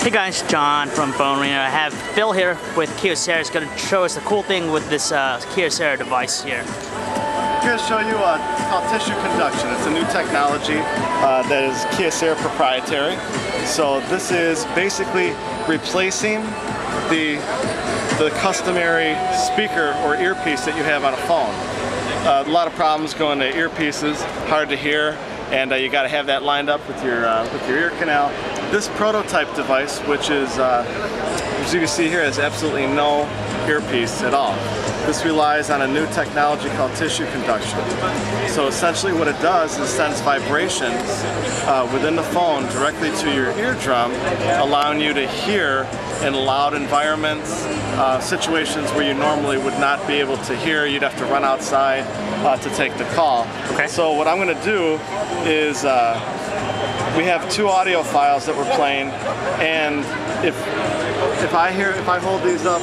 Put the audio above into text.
Hey guys, John from PhoneArena. I have Phil here with Kyocera. He's going to show us the cool thing with this uh, Kyocera device here. I'm going to show you uh, called tissue conduction. It's a new technology uh, that is Kyocera proprietary. So this is basically replacing the the customary speaker or earpiece that you have on a phone. Uh, a lot of problems going to earpieces, hard to hear, and uh, you got to have that lined up with your uh, with your ear canal. This prototype device, which is uh, as you can see here, has absolutely no earpiece at all. This relies on a new technology called tissue conduction. So essentially what it does is sends vibrations uh, within the phone directly to your eardrum, allowing you to hear in loud environments, uh, situations where you normally would not be able to hear. You'd have to run outside uh, to take the call. Okay. So what I'm going to do is uh, we have two audio files that we're playing, and if if I hear if I hold these up